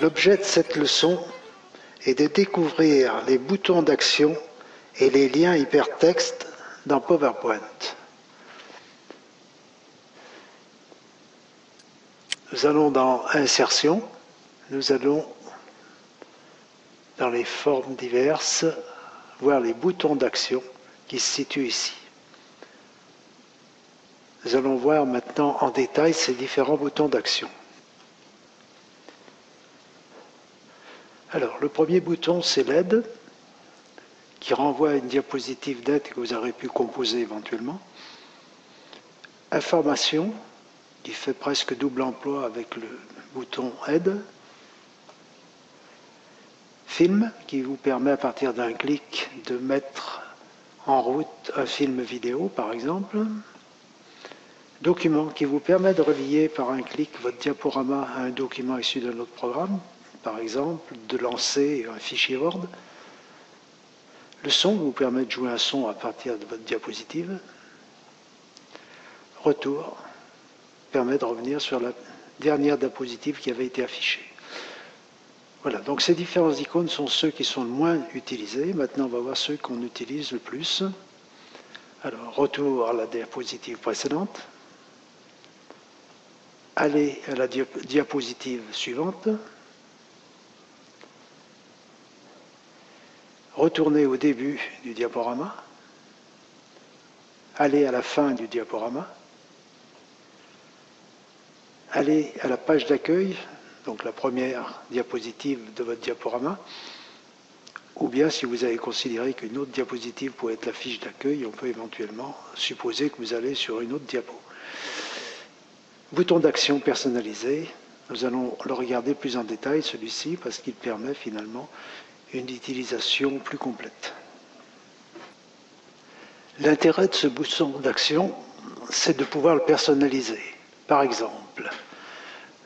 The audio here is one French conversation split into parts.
L'objet de cette leçon est de découvrir les boutons d'action et les liens hypertextes dans PowerPoint. Nous allons dans Insertion, nous allons dans les formes diverses voir les boutons d'action qui se situent ici. Nous allons voir maintenant en détail ces différents boutons d'action. Alors, le premier bouton, c'est l'aide, qui renvoie à une diapositive d'aide que vous aurez pu composer éventuellement. Information, qui fait presque double emploi avec le bouton aide. Film, qui vous permet à partir d'un clic de mettre en route un film vidéo, par exemple. Document, qui vous permet de relier par un clic votre diaporama à un document issu d'un autre programme par exemple, de lancer un fichier Word. Le son vous permet de jouer un son à partir de votre diapositive. Retour permet de revenir sur la dernière diapositive qui avait été affichée. Voilà, donc ces différents icônes sont ceux qui sont le moins utilisés. Maintenant, on va voir ceux qu'on utilise le plus. Alors, retour à la diapositive précédente. Aller à la diapositive suivante. Retourner au début du diaporama, aller à la fin du diaporama, aller à la page d'accueil, donc la première diapositive de votre diaporama, ou bien si vous avez considéré qu'une autre diapositive pourrait être la fiche d'accueil, on peut éventuellement supposer que vous allez sur une autre diapo. Bouton d'action personnalisé, nous allons le regarder plus en détail, celui-ci, parce qu'il permet finalement une utilisation plus complète. L'intérêt de ce bouton d'action, c'est de pouvoir le personnaliser. Par exemple,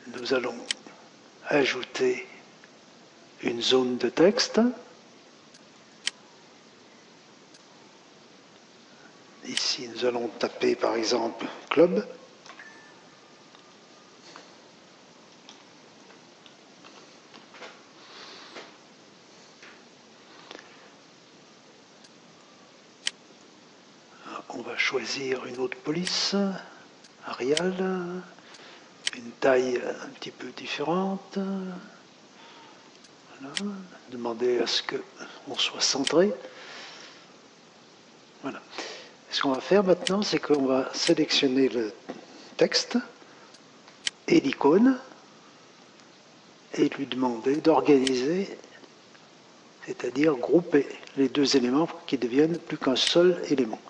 nous allons ajouter une zone de texte. Ici, nous allons taper par exemple club. Choisir une autre police, Arial, une taille un petit peu différente. Demander à ce qu'on soit centré. Voilà. Ce qu'on va faire maintenant, c'est qu'on va sélectionner le texte et l'icône et lui demander d'organiser, c'est-à-dire grouper les deux éléments pour qu'ils deviennent plus qu'un seul élément.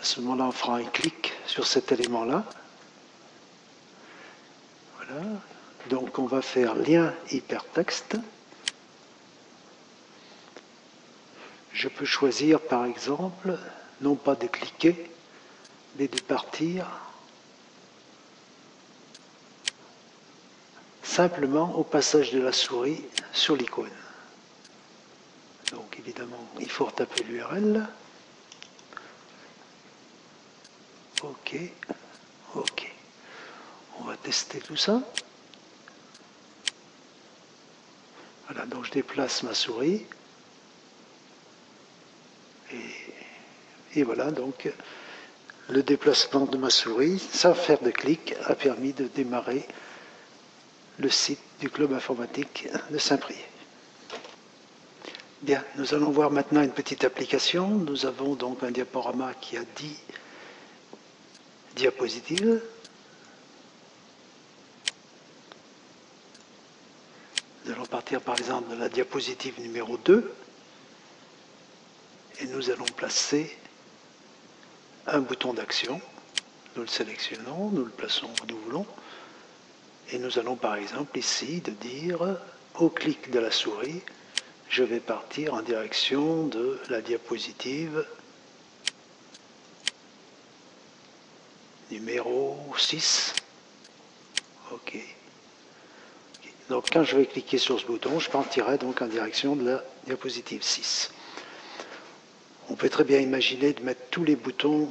À ce moment-là, on fera un clic sur cet élément-là. Voilà. Donc on va faire lien hypertexte. Je peux choisir par exemple, non pas de cliquer, mais de partir simplement au passage de la souris sur l'icône. Donc évidemment, il faut retaper l'URL. Ok, ok. On va tester tout ça. Voilà, donc je déplace ma souris. Et, voilà, donc le déplacement de ma souris, sans faire de clic, a permis de démarrer le site du club informatique de Saint-Priest. Bien, nous allons voir maintenant une petite application. Nous avons donc un diaporama qui a 10 diapositive. Nous allons partir par exemple de la diapositive numéro 2 et nous allons placer un bouton d'action. Nous le sélectionnons, nous le plaçons où nous voulons et nous allons par exemple ici dire au clic de la souris, je vais partir en direction de la diapositive numéro 6. OK. Donc quand je vais cliquer sur ce bouton, je partirai donc en direction de la diapositive 6. On peut très bien imaginer de mettre tous les boutons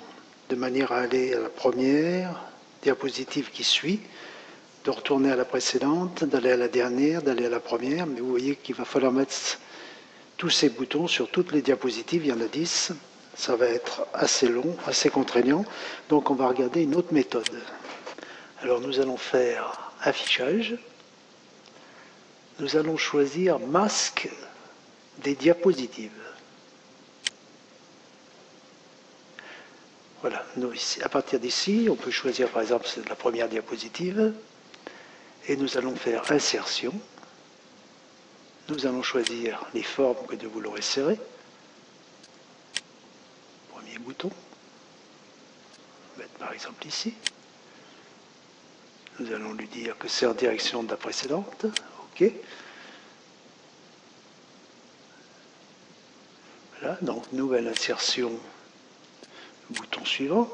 de manière à aller à la première diapositive qui suit, de retourner à la précédente, d'aller à la dernière, d'aller à la première, mais vous voyez qu'il va falloir mettre tous ces boutons sur toutes les diapositives, il y en a 10. Ça va être assez long, assez contraignant. Donc on va regarder une autre méthode. Alors nous allons faire affichage. Nous allons choisir masque des diapositives. Voilà, à partir d'ici, on peut choisir par exemple la première diapositive et nous allons faire insertion. Nous allons choisir les formes que nous voulons insérer. Premier bouton. Mettre par exemple ici. Nous allons lui dire que c'est en direction de la précédente. OK. Voilà, donc nouvelle insertion, bouton suivant.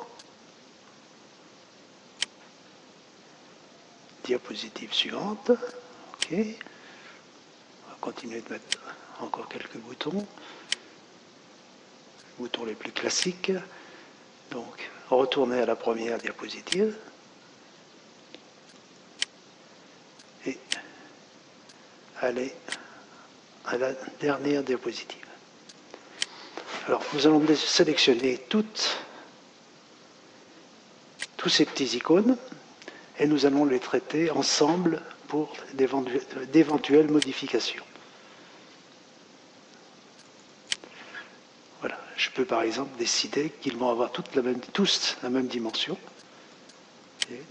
Diapositive suivante. OK. On va continuer de mettre encore quelques boutons. Boutons les plus classiques. Donc, retourner à la première diapositive. Et aller à la dernière diapositive. Alors, nous allons sélectionner toutes, tous ces petits icônes et nous allons les traiter ensemble pour d'éventuelles modifications. Voilà, je peux par exemple décider qu'ils vont avoir la même, tous la même dimension.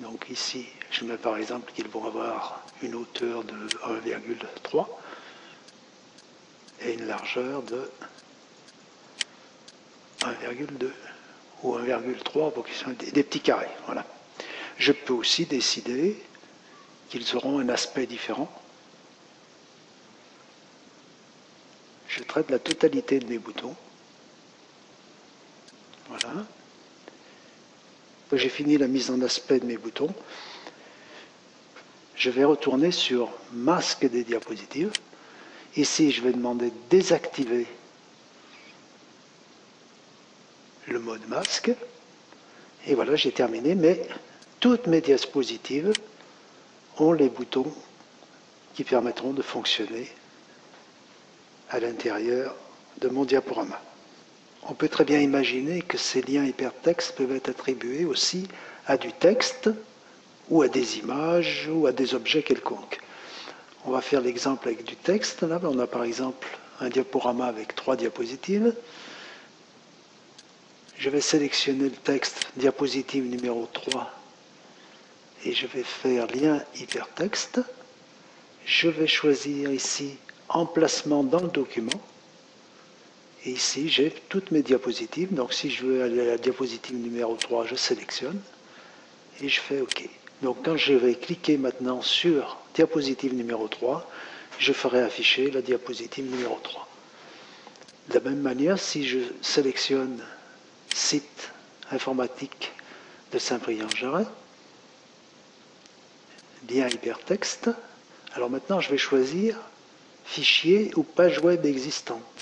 donc ici, je mets par exemple qu'ils vont avoir une hauteur de 1,3 et une largeur de 1,2 ou 1,3 pour qu'ils soient des petits carrés. Voilà. Je peux aussi décider qu'ils auront un aspect différent. Je traite la totalité de mes boutons. Voilà. J'ai fini la mise en aspect de mes boutons. Je vais retourner sur masque des diapositives. Ici, je vais demander de désactiver le mode masque. Et voilà, j'ai terminé, mais toutes mes diapositives ont les boutons qui permettront de fonctionner à l'intérieur de mon diaporama. On peut très bien imaginer que ces liens hypertextes peuvent être attribués aussi à du texte ou à des images ou à des objets quelconques. On va faire l'exemple avec du texte. Là, on a par exemple un diaporama avec trois diapositives. Je vais sélectionner le texte diapositive numéro 3 et je vais faire lien hypertexte. Je vais choisir ici emplacement dans le document. Et ici, j'ai toutes mes diapositives. Donc si je veux aller à la diapositive numéro 3, je sélectionne et je fais OK. Donc quand je vais cliquer maintenant sur diapositive numéro 3, je ferai afficher la diapositive numéro 3. De la même manière, si je sélectionne site informatique de Saint-Brieuc-Jarret, lien hypertexte. Alors maintenant, je vais choisir fichier ou page web existante.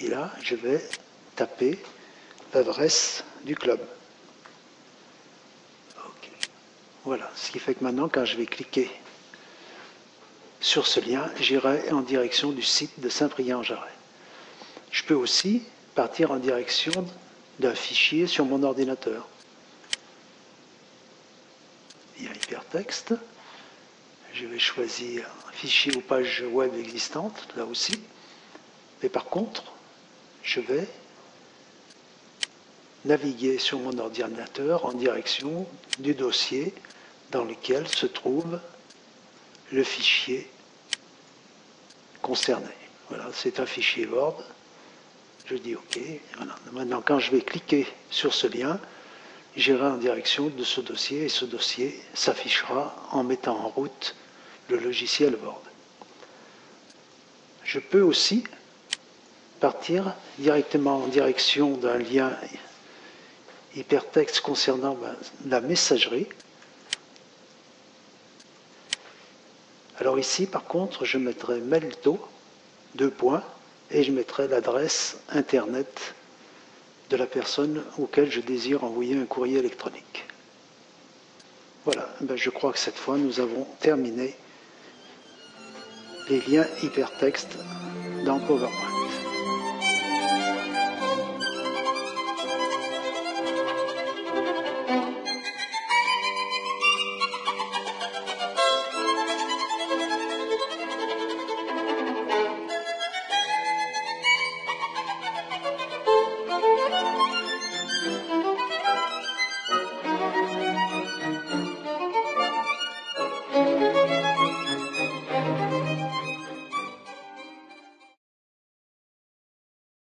Et là, je vais taper l'adresse du club. Voilà, ce qui fait que maintenant, quand je vais cliquer sur ce lien, j'irai en direction du site de Saint-Priest-en-Jarret. Je peux aussi partir en direction d'un fichier sur mon ordinateur a hypertexte. Je vais choisir fichier ou page web existante, là aussi. Mais par contre, je vais naviguer sur mon ordinateur en direction du dossier dans lequel se trouve le fichier concerné. Voilà, c'est un fichier Word. Je dis OK. Maintenant, quand je vais cliquer sur ce lien, j'irai en direction de ce dossier et ce dossier s'affichera en mettant en route le logiciel Word. Je peux aussi partir directement en direction d'un lien hypertexte concernant ben, la messagerie. Alors ici, par contre, je mettrai Melto, deux points, et je mettrai l'adresse Internet de la personne auquel je désire envoyer un courrier électronique. Voilà, ben, je crois que cette fois nous avons terminé les liens hypertextes dans PowerPoint.